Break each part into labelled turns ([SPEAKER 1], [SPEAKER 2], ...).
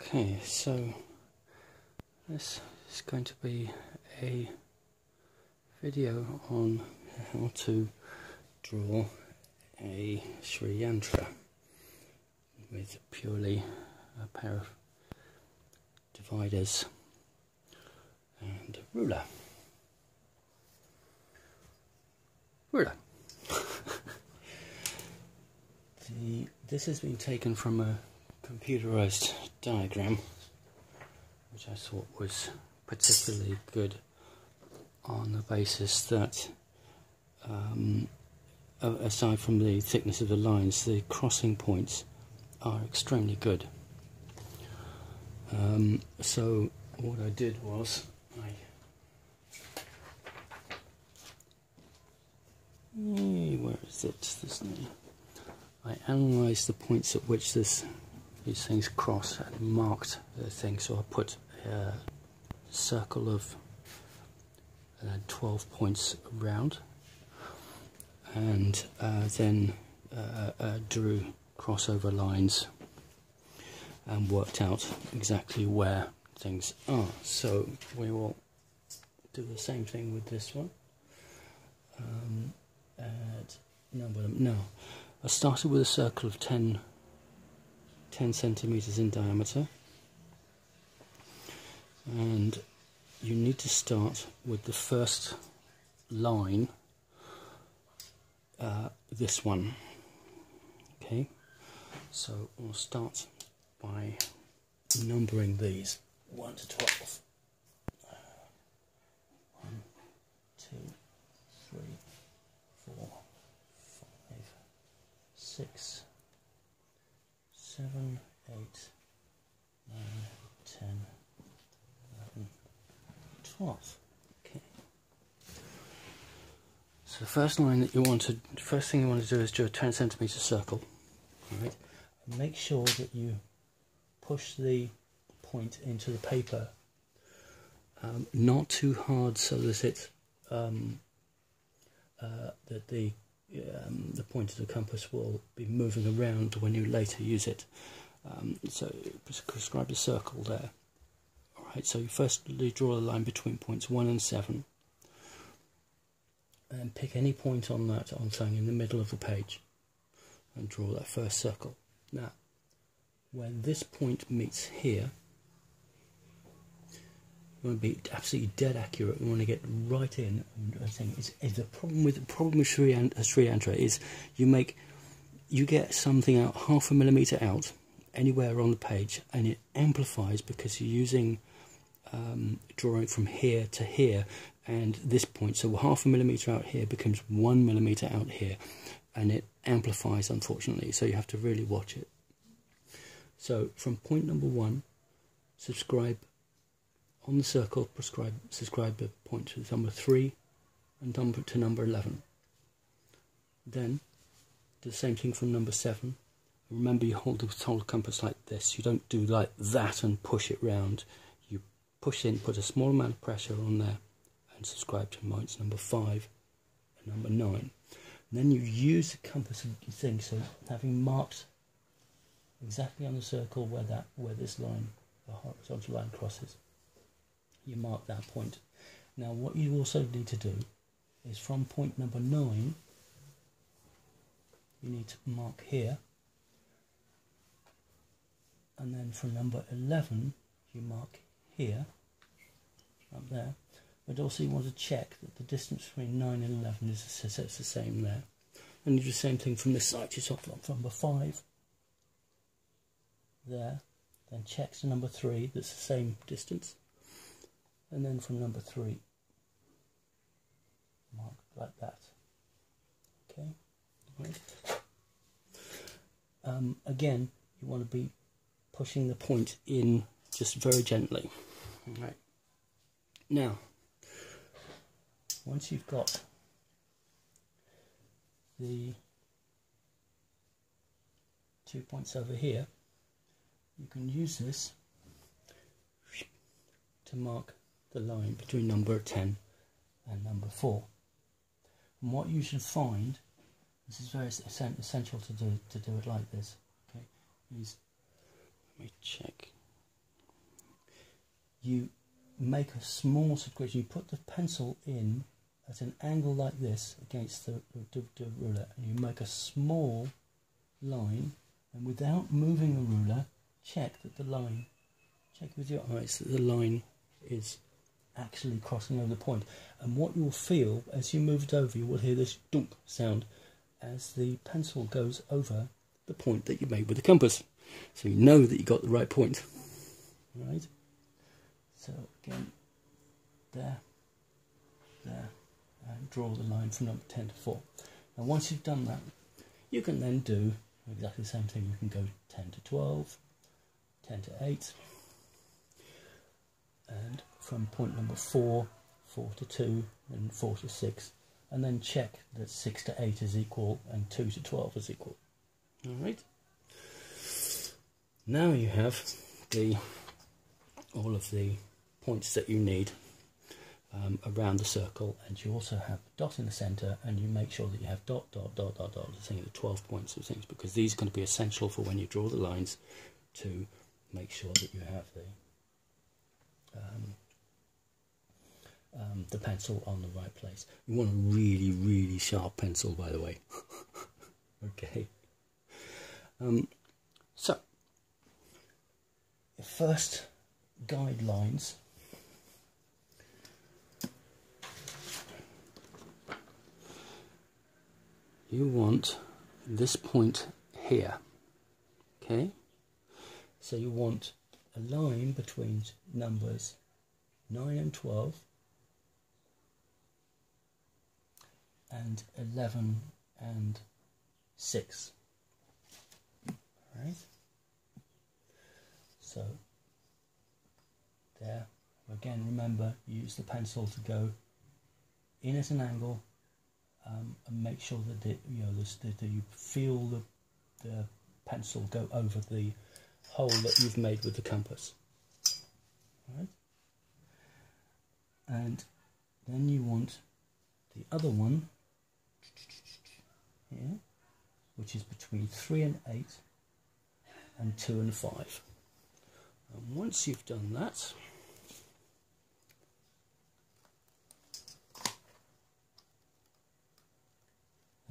[SPEAKER 1] Okay, so this is going to be a video on how to draw a Sri Yantra with purely a pair of dividers and a ruler. Ruler. the, this has been taken from a computerized diagram, which I thought was particularly good on the basis that, um, aside from the thickness of the lines, the crossing points are extremely good. Um, so what I did was I where is it? This I analysed the points at which this these things cross and marked the thing. So I put a circle of uh, 12 points around and uh, then uh, uh, drew crossover lines and worked out exactly where things are. So we will do the same thing with this one. Um, number. Now, I started with a circle of 10 10 centimeters in diameter. And you need to start with the first line uh, this one. Okay? So we'll start by numbering these. 1 to 12 1 2 3 4 5 6 seven, eight, nine, ten, eleven, twelve. Okay. So the first line that you want to, first thing you want to do is do a 10 centimeter circle. All right. Make sure that you push the point into the paper, um, not too hard so that it um, uh, that the um, the point of the compass will be moving around when you later use it. Um, so prescribe a circle there. Alright, so you firstly draw a line between points 1 and 7 and pick any point on that on something in the middle of the page and draw that first circle. Now, when this point meets here, you want to be absolutely dead accurate. We want to get right in. I think is, is the problem with the problem with Sri, uh, Sri Yantra is you make you get something out half a millimeter out anywhere on the page, and it amplifies because you're using um, drawing from here to here, and this point. So half a millimeter out here becomes one millimeter out here, and it amplifies unfortunately. So you have to really watch it. So from point number one, subscribe on the circle, prescribe, subscribe the point to number 3 and number to number 11. Then, do the same thing from number 7. Remember, you hold the whole compass like this. You don't do like that and push it round. You push in, put a small amount of pressure on there, and subscribe to points number 5 and number 9. And then you use the compass thing, so having marked exactly on the circle where that where this line, the horizontal line crosses you mark that point. Now what you also need to do is from point number 9 you need to mark here. And then from number 11 you mark here up there. But also you want to check that the distance between 9 and 11 is the same there. And you do the same thing from this side you start from number 5 there. Then check to number 3 that's the same distance and then from number three mark like that. Okay right. um, again you want to be pushing the point in just very gently. All right. Now once you've got the two points over here you can use this to mark the line between number 10 and number 4. And what you should find, this is very essential to do, to do it like this, okay, is, let me check, you make a small subscription. You put the pencil in at an angle like this against the, the, the ruler, and you make a small line, and without moving the ruler, check that the line, check with your eyes that the line is actually crossing over the point. And what you'll feel as you move it over, you will hear this dunk sound as the pencil goes over the point that you made with the compass. So you know that you got the right point. Right? So again, there, there, and draw the line from number 10 to 4. Now once you've done that, you can then do exactly the same thing. You can go 10 to 12, 10 to 8, and from point number 4, 4 to 2, and 4 to 6, and then check that 6 to 8 is equal and 2 to 12 is equal. Alright? Now you have the all of the points that you need um, around the circle and you also have dot in the center and you make sure that you have dot dot dot dot dot the thing the 12 points of things because these are going to be essential for when you draw the lines to make sure that you have the um, um, the pencil on the right place. You want a really really sharp pencil by the way. okay. Um, so the first guidelines you want this point here okay so you want a line between numbers 9 and 12 and 11 and 6 right so there. Again remember use the pencil to go in at an angle um, and make sure that it, you know that, that you feel the, the pencil go over the hole that you've made with the compass. Right and then you want the other one here which is between 3 and 8 and 2 and 5 and once you've done that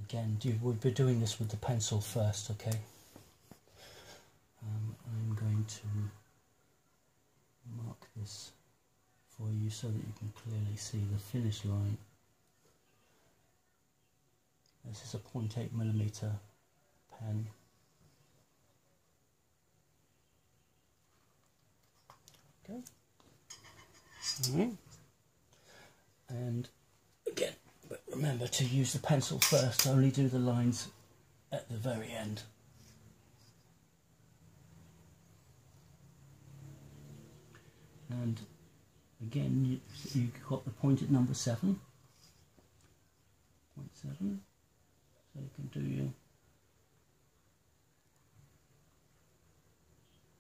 [SPEAKER 1] again you we'll be doing this with the pencil first okay? Um, I'm going to mark this for you so that you can clearly see the finish line this is a 0.8 millimeter pen okay and again but remember to use the pencil first, only do the lines at the very end. And again, you, you got the point at number 7. Point 7. So you can do your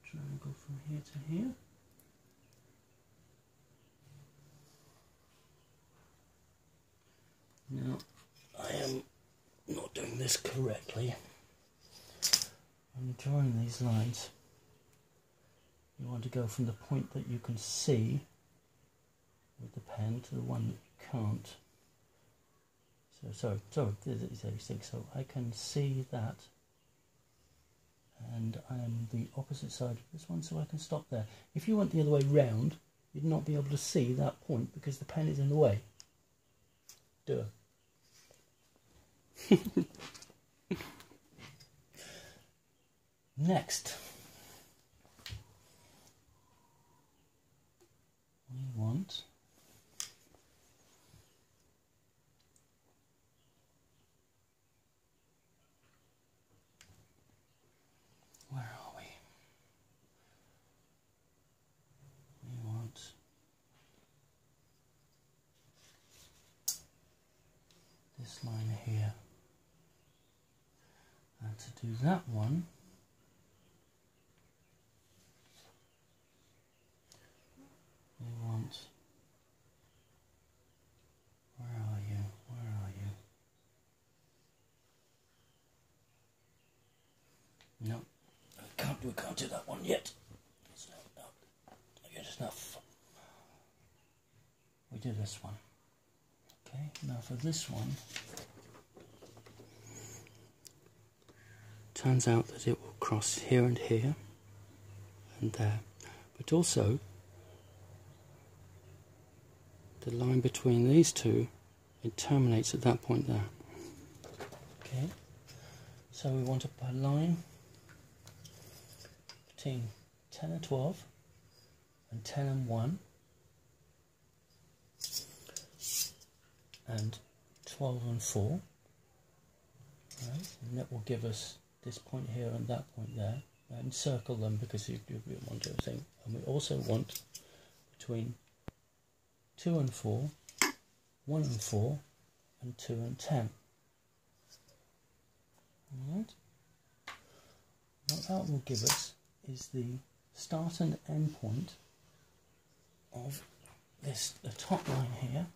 [SPEAKER 1] triangle from here to here. Now, I am not doing this correctly. When you're drawing these lines, you want to go from the point that you can see with the pen to the one that you can't. So, sorry, sorry, so I can see that and I am the opposite side of this one so I can stop there. If you went the other way round, you'd not be able to see that point because the pen is in the way. Duh. Next, we want where are we? We want this line here. And to do that one, we want, where are you, where are you? No, we can't, do, we can't do that one yet. There's no, no, there's enough We do this one. Now for this one, turns out that it will cross here and here and there, but also the line between these two, it terminates at that point there. Okay, so we want a line between 10 and 12 and 10 and 1 and 12 and 4 right and that will give us this point here and that point there. And circle them because you, you want to everything and we also want between 2 and 4 1 and 4 and 2 and 10 Alright. What that will give us is the start and end point of this the top line here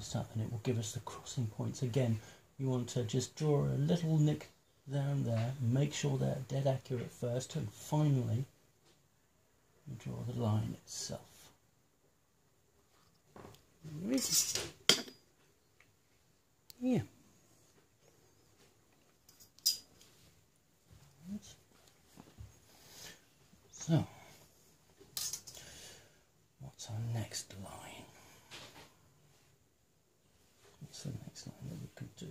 [SPEAKER 1] start and it will give us the crossing points again you want to just draw a little nick and there make sure they're dead accurate first and finally draw the line itself? Yeah. So, what's our next line? We could do?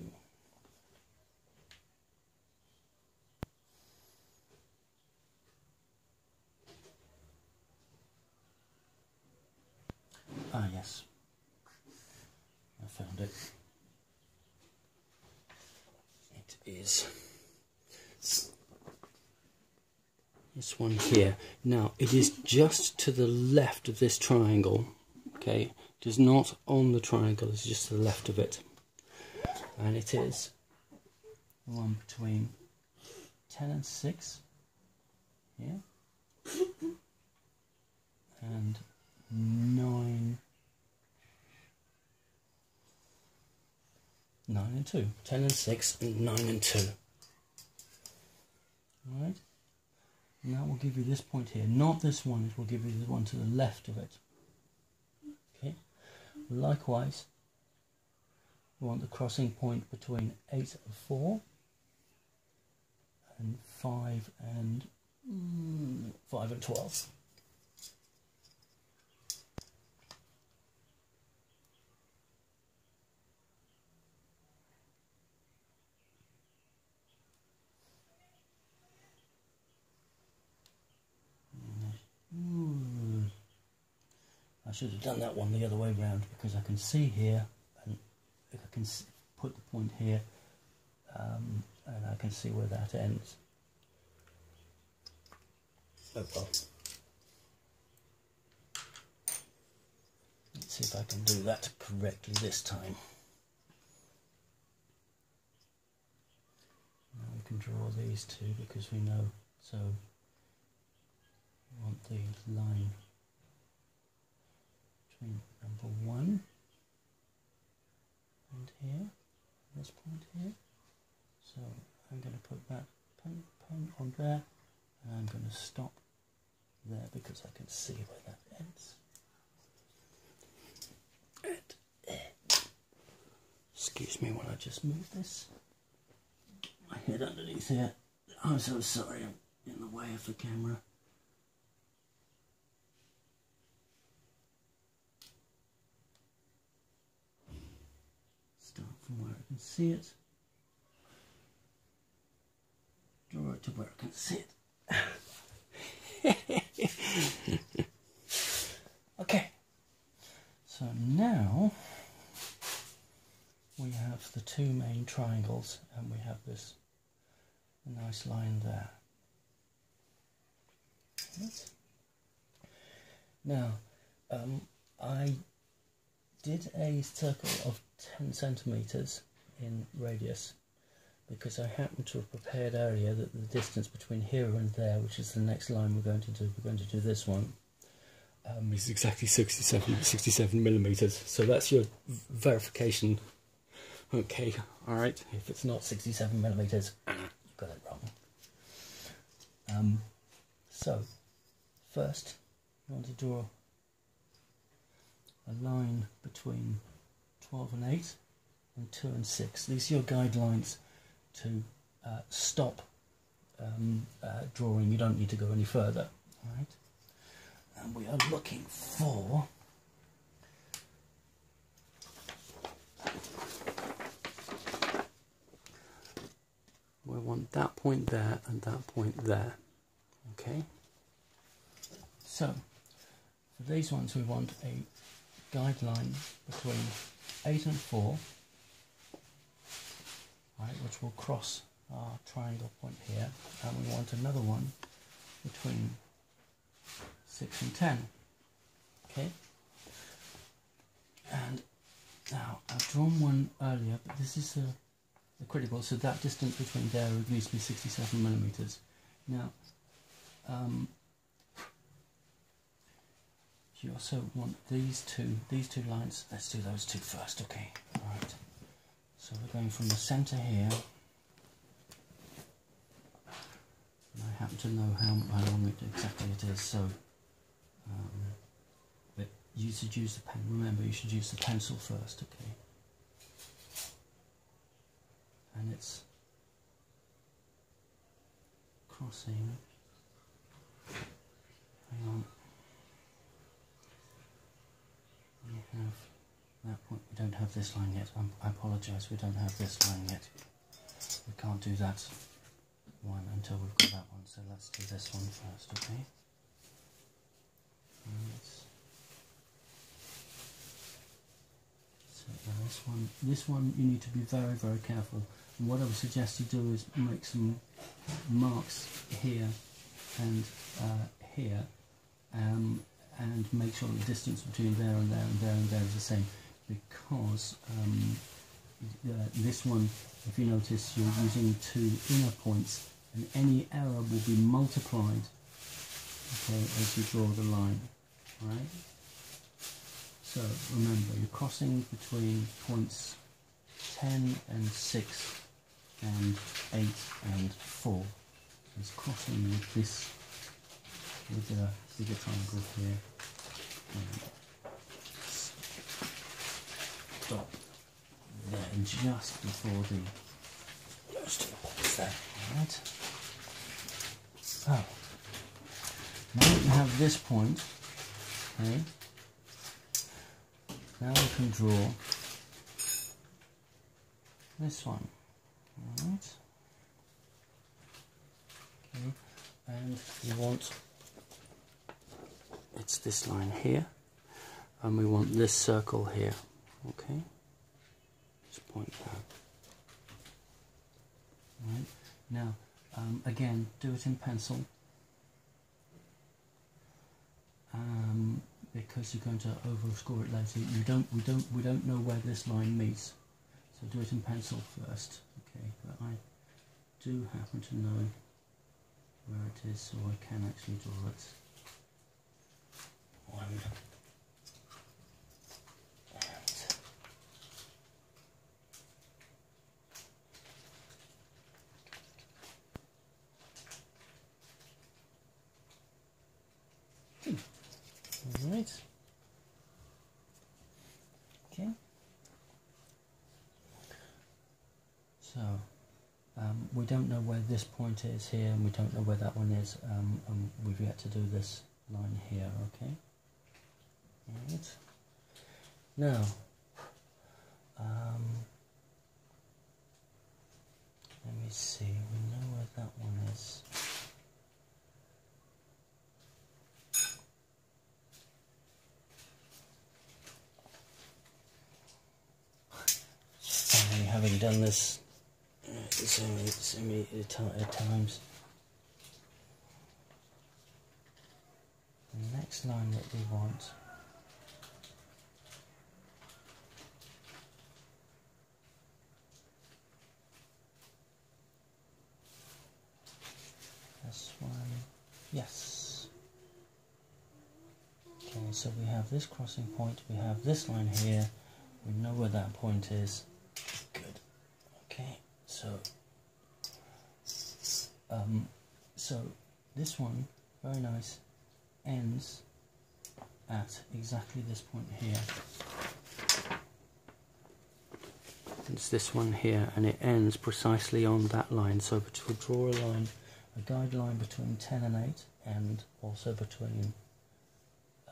[SPEAKER 1] Ah, yes. I found it. It is this one here. Now, it is just to the left of this triangle, okay? It is not on the triangle, it's just to the left of it. And it is the one between 10 and 6 here, and 9 9 and 2. 10 and 6 and 9 and 2. Alright? And that will give you this point here. Not this one, it will give you the one to the left of it. Okay? Likewise, we want the crossing point between 8 and 4 and 5 and mm, 5 and 12. I should have done that one the other way round because I can see here if I can put the point here um, and I can see where that ends. Well. Let's see if I can do that correctly this time. Now we can draw these two because we know so we want the line between number one and here, this point here. So I'm going to put that pen on there and I'm going to stop there because I can see where that ends. Excuse me while I just move this. My head underneath here. I'm so sorry I'm in the way of the camera. from where I can see it. Draw it to where I can see it. okay, so now we have the two main triangles and we have this nice line there. Now, um, I did a circle of 10 centimeters in radius because I happen to have prepared earlier that the distance between here and there, which is the next line we're going to do, we're going to do this one, um, is exactly 67, 67 millimeters. So that's your verification. Okay, alright, if it's not 67 millimeters, you got it wrong. Um, so, first, you want to draw a line between 12 and 8 and 2 and 6. These are your guidelines to uh, stop um, uh, drawing. You don't need to go any further. Right? And we are looking for we want that point there and that point there. Okay? So, for these ones we want a guideline between 8 and 4, right, which will cross our triangle point here, and we want another one between 6 and 10. Okay? And now, I've drawn one earlier, but this is a, the critical, so that distance between there needs to be 67 millimeters. Now, um, you also want these two, these two lines, let's do those two first, okay. So we're going from the centre here, and I happen to know how, how long it exactly it is, so um, but you should use the pen, remember you should use the pencil first, okay. And it's crossing, hang on. We have that point. We don't have this line yet. I apologise. We don't have this line yet. We can't do that one until we've got that one. So let's do this one first, okay? So this one, this one you need to be very, very careful. And what I would suggest you do is make some marks here and uh, here. Um, and make sure the distance between there and there and there and there is the same because um, uh, this one, if you notice, you're using two inner points and any error will be multiplied okay, as you draw the line, right? So remember, you're crossing between points 10 and 6 and 8 and 4. It's crossing with this, with the bigger triangle here. Stop there just before the two points there. Alright. Oh. Now that you have this point, okay, now we can draw this one. Alright. Okay, and you want it's this line here and we want this circle here okay. Just point that right. Now um, again do it in pencil. Um, because you're going to overscore it later. You don't we don't we don't know where this line meets. So do it in pencil first. Okay. But I do happen to know where it is so I can actually draw it. One All right. Okay. So um, we don't know where this point is here, and we don't know where that one is. Um, and we've yet to do this line here. Okay. Right. Now, um, let me see, we know where that one is. Finally, having done this uh, so many, so many times. The next line that we want This one, yes. Okay, so we have this crossing point, we have this line here, we know where that point is. So um, so this one, very nice, ends at exactly this point here. It's this one here, and it ends precisely on that line. So to draw a line, a guideline between 10 and 8, and also between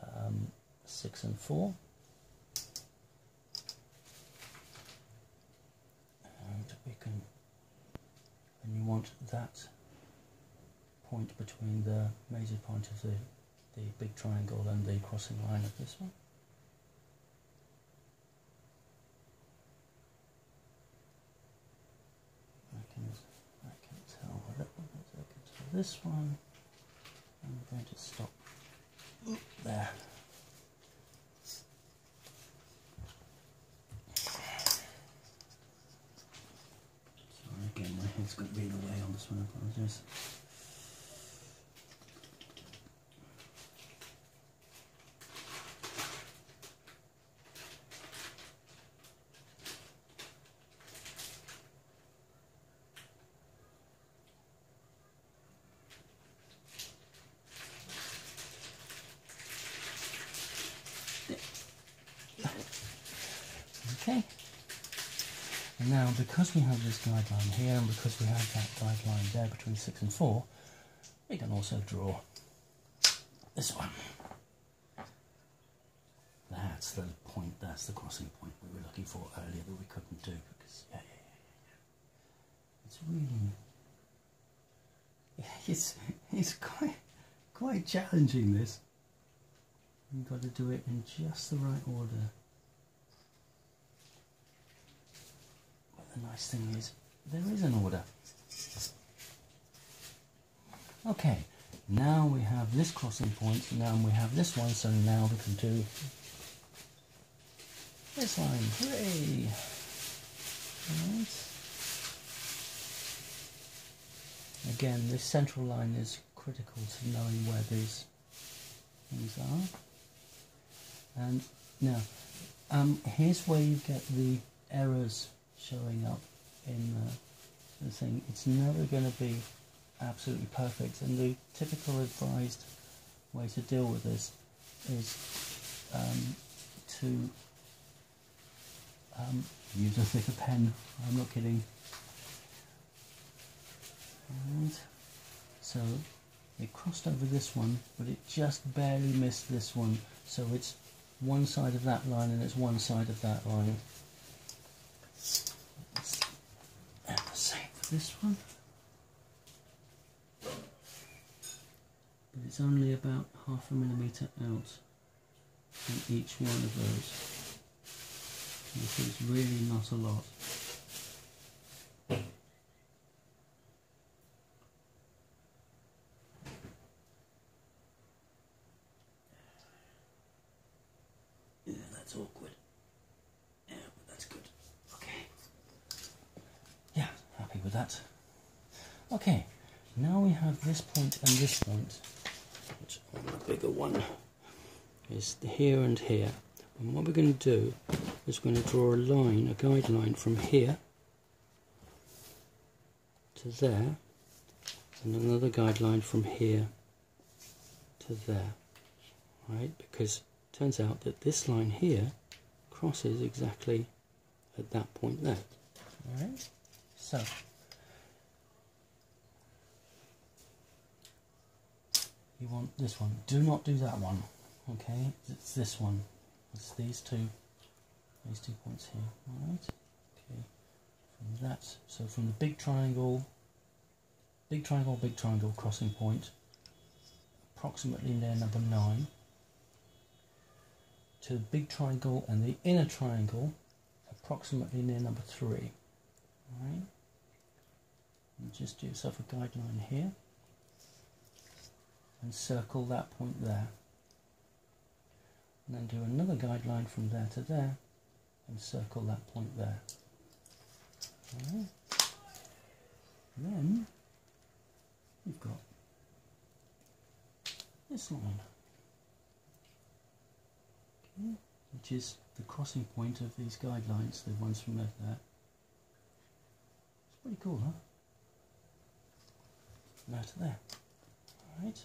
[SPEAKER 1] um, 6 and 4. And we can, and you want that point between the major point of the, the big triangle and the crossing line of this one. I can, I can tell whether I can tell this one. I'm going to stop there. Sorry to be in the way on this one, I apologise. Okay. And now, because we have this guideline here, and because we have that guideline there between 6 and 4, we can also draw this one. That's the point, that's the crossing point we were looking for earlier that we couldn't do, because, yeah, yeah, yeah. It's really, yeah, it's, it's quite, quite challenging, this. You've got to do it in just the right order. The nice thing is there is an order. Okay, now we have this crossing point, now we have this one, so now we can do this line. Hooray! Right. Again, this central line is critical to knowing where these things are. And now, um, here's where you get the errors showing up in the, the thing. It's never going to be absolutely perfect, and the typical advised way to deal with this is um, to um, use a thicker pen. I'm not kidding. Right. So it crossed over this one, but it just barely missed this one. So it's one side of that line and it's one side of that line. And the same for this one. But it's only about half a millimetre out from each one of those. This is really not a lot. Yeah, that's awkward. Yeah, but that's good. Okay. Yeah, happy with that. Okay, now we have this point which on the bigger one is here and here. And what we're going to do is we're going to draw a line, a guideline from here to there, and another guideline from here to there, right? Because it turns out that this line here crosses exactly at that point there. Alright, so you want this one. Do not do that one, okay? It's this one. It's these two, these two points here. Alright, okay. From that, so from the big triangle, big triangle, big triangle crossing point, approximately near number nine to the big triangle and the inner triangle approximately near number 3. Alright, and just do yourself a guideline here and circle that point there. And then do another guideline from there to there and circle that point there. Alright. Then you've got this line which is the crossing point of these guidelines, the ones from there to there. It's pretty cool, huh? Now to there. Right.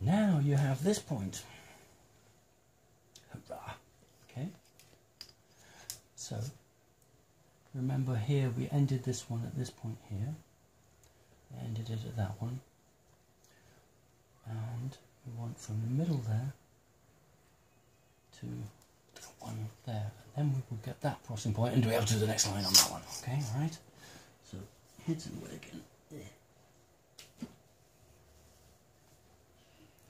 [SPEAKER 1] Now you have this point. Hurrah. Okay. So remember here we ended this one at this point here. We ended it at that one. And we want from the middle there to the one there. And then we will get that crossing point and we have to do the next line on that one. Okay, right? So to the way again.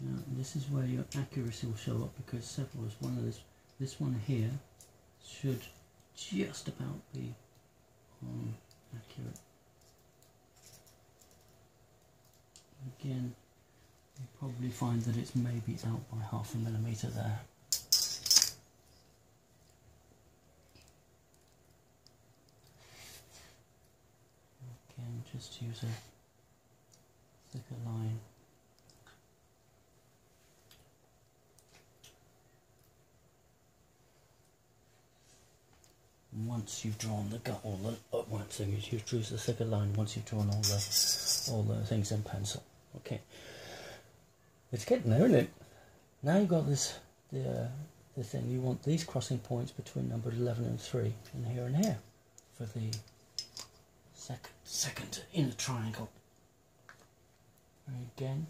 [SPEAKER 1] Now this is where your accuracy will show up because several is one of this this one here should just about be on accurate. Again, you probably find that it's maybe out by half a millimetre there. Again, just use a thicker line. Once you've drawn the gut, all the uh, once you choose the second line once you've drawn all the all the things in pencil. Okay, it's getting there, isn't it? Now you've got this the uh, the thing. You want these crossing points between number eleven and three, and here and here, for the second second inner triangle. And again,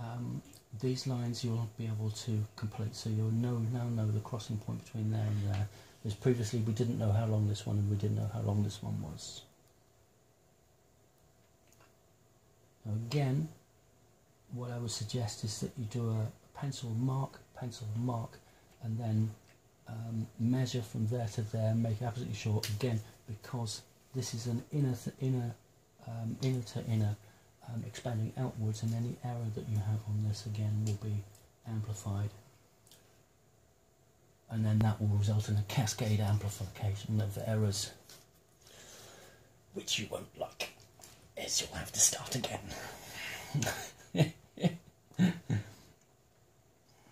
[SPEAKER 1] um, these lines you'll be able to complete, so you'll know now know the crossing point between there and there. Because previously we didn't know how long this one and we didn't know how long this one was. Now again, what I would suggest is that you do a pencil mark, pencil mark, and then um, measure from there to there, make absolutely sure, again, because this is an inner, inner, um, inner to inner, um, expanding outwards, and any error that you have on this again will be amplified and then that will result in a cascade amplification of the errors which you won't like as you'll have to start again.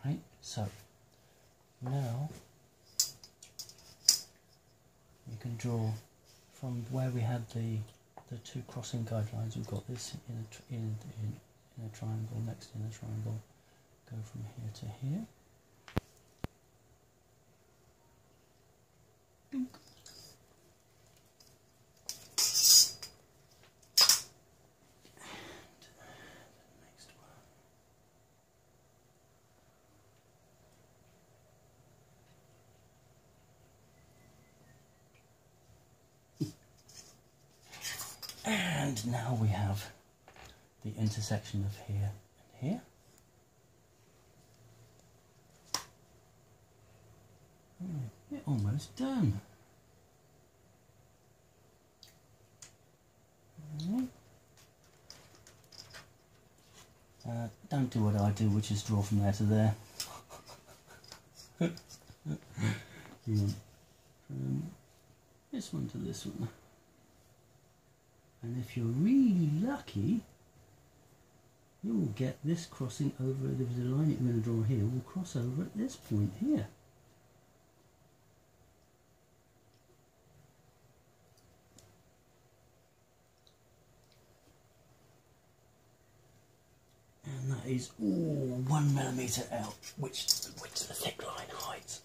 [SPEAKER 1] Right so now you can draw from where we had the the two crossing guidelines. We've got this in a, in, in, in a triangle next in a triangle. Go from here to here And now we have the intersection of here and here. We're almost done. Uh, don't do what I do, which is draw from there to there. you from this one to this one. And if you're really lucky, you'll get this crossing over, a line you're going to draw here, will cross over at this point here. And that is all one millimetre out, which, which the thick line hides.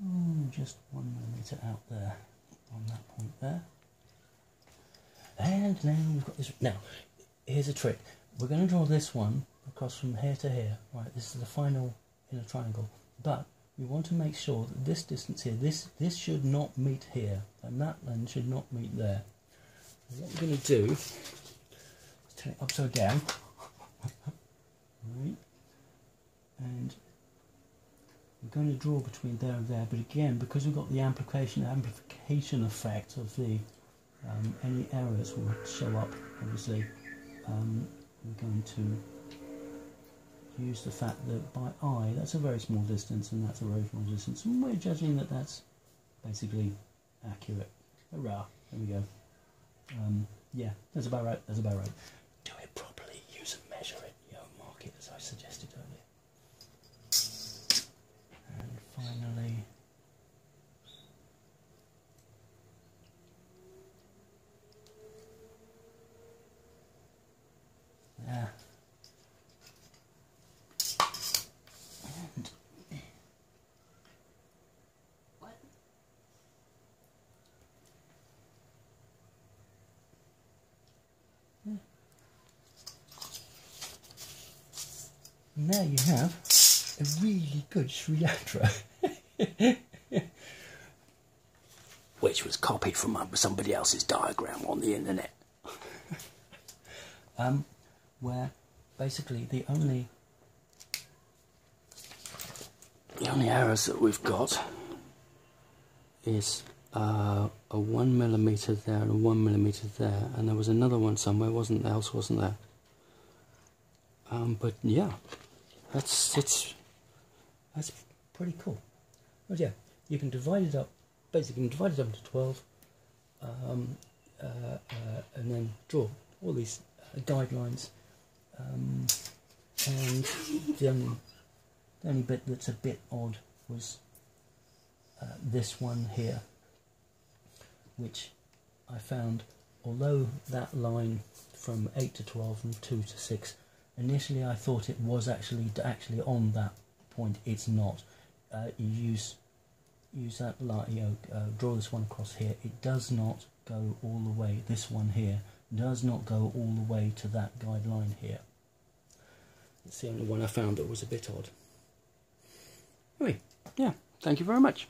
[SPEAKER 1] Hmm, just one millimetre out there on that point there. And now we've got this. Now, here's a trick. We're going to draw this one across from here to here. Right, this is the final inner triangle. But we want to make sure that this distance here, this this should not meet here, and that line should not meet there. what we're going to do is turn it upside down. right, and we're going to draw between there and there, but again, because we've got the amplification amplification effect of the um, any errors will show up. Obviously, um, we're going to use the fact that by eye that's a very small distance and that's a very small distance and we're judging that that's basically accurate. Hurrah, there we go. Um, yeah, that's about right, that's about right. Do it properly, use and measure it, you know, mark it as I suggested earlier. And
[SPEAKER 2] finally,
[SPEAKER 1] now you have a really good Sri Yantra. Which was copied from somebody else's diagram on the internet. um, where basically the only the only errors that we've got is uh, a one millimeter there and a one millimeter there, and there was another one somewhere, wasn't there? Else wasn't there? Um, but yeah, that's that's that's pretty cool. But yeah, you can divide it up. Basically, you can divide it up into twelve, um, uh, uh, and then draw all these uh, guidelines. Um, and the only the only bit that's a bit odd was uh, this one here, which I found, although that line from 8 to 12 and 2 to 6, initially I thought it was actually actually on that point. It's not. Uh, you use use that line, you know, uh, draw this one across here. It does not go all the way. This one here does not go all the way to that guideline here. It's the only one I found that was a bit odd. Anyway, yeah, thank you very much.